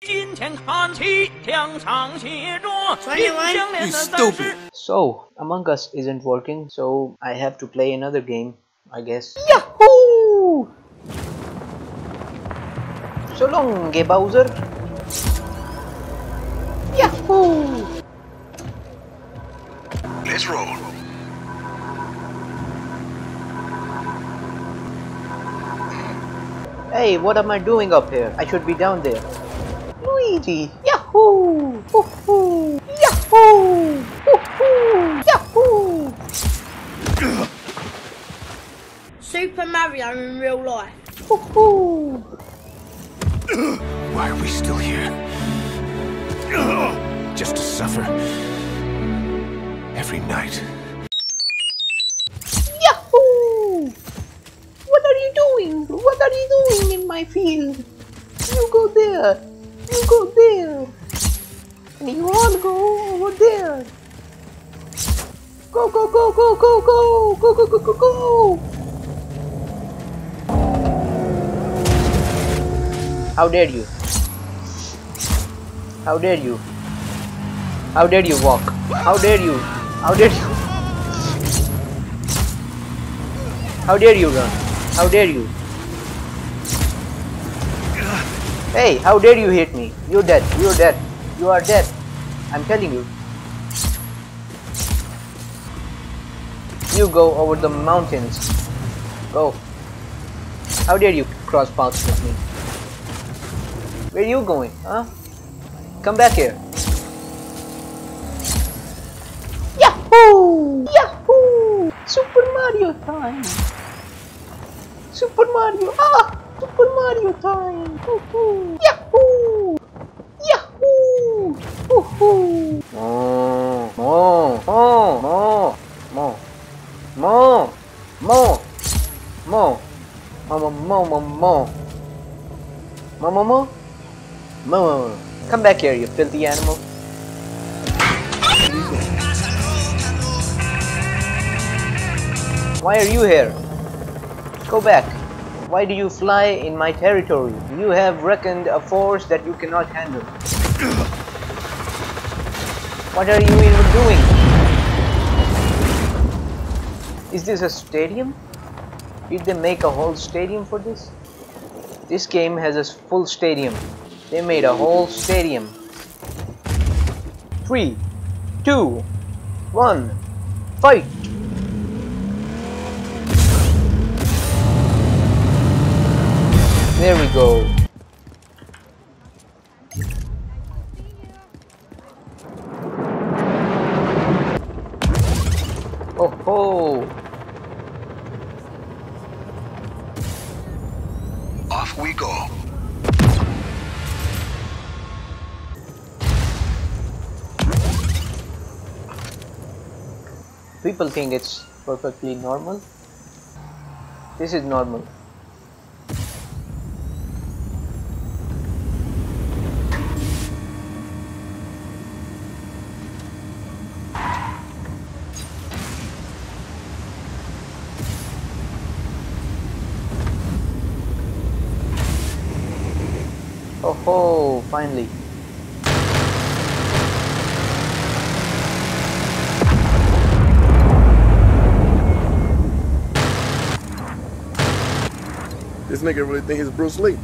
金钱看齐，墙上写着金项链 You 的战士 stupid.。 So, Among Us isn't working, so I have to play another game, I guess. Yahoo! So long, gay Bowser. Yahoo! Let's roll. Hey, what am I doing up here? I should be down there. Luigi! Yahoo! Hoo-hoo! Yahoo! Hoo-hoo! Yahoo! Super Mario in real life. Hoo-hoo! Why are we still here? Just to suffer. Every night. Yahoo! What are you doing? What are you doing in my field? You go there. You go there. And you all go over there. Go, go, go, go, go, go. Go, go, go, go, go. How dare you? How dare you? How dare you walk? How dare you? How dare you? How dare you run? How dare you? Hey, how dare you hit me? You're dead. You're dead. You are dead. I'm telling you. You go over the mountains. Go. How dare you cross paths with me? Where are you going, huh? Come back here. Yahoo! Yahoo! Super Mario time! Super Mario! Ah! Super Mario time! Woohoo! Yahoo! Yahoo! Woohoo! Mo! Mo! Mo! Mo! Mo! Mo! Mo! Mo! Mo! Mo! Mo! Mo! Mo! Mo! Mo! Mo! Come back here, you filthy animal! Why are you here? Go back. Why do you fly in my territory? You have reckoned a force that you cannot handle. What are you even doing? Is this a stadium? Did they make a whole stadium for this? This game has a full stadium. They made a whole stadium. Three, two, one, fight! There we go. Oh ho! Off we go. People think it's perfectly normal. This is normal. Oh finally. This nigga really think he's Bruce Lee.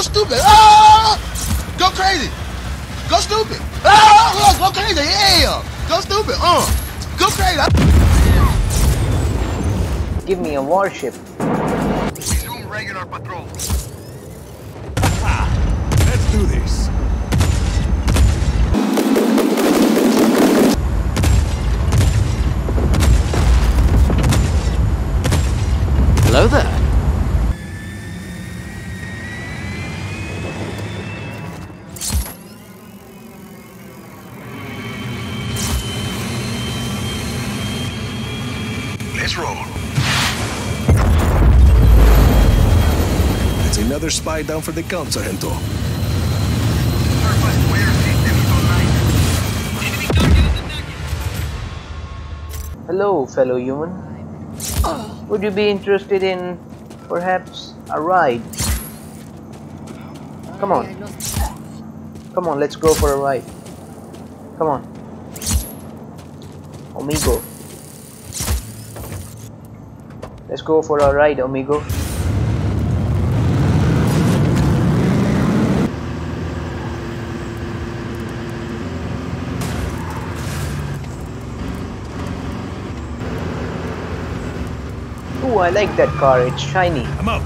Go stupid! Ah, go crazy! Go stupid! Ah, go crazy! Yeah! Go stupid! Uh, go crazy! Give me a warship. Resume regular patrol. Let's do this. Another spy down for the count, Sargento. Hello, fellow human. Would you be interested in perhaps a ride? Come on. Come on, let's go for a ride. Come on. Amigo. Let's go for a ride, amigo. Ooh, I like that car. It's shiny. I'm up.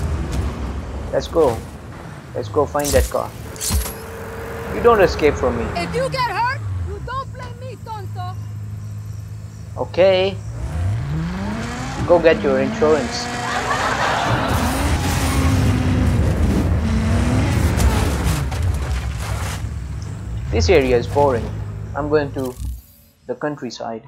Let's go. Let's go find that car. You don't escape from me. If you get hurt, you don't blame me, tonto. Okay. Go get your insurance. This area is boring. I'm going to the countryside.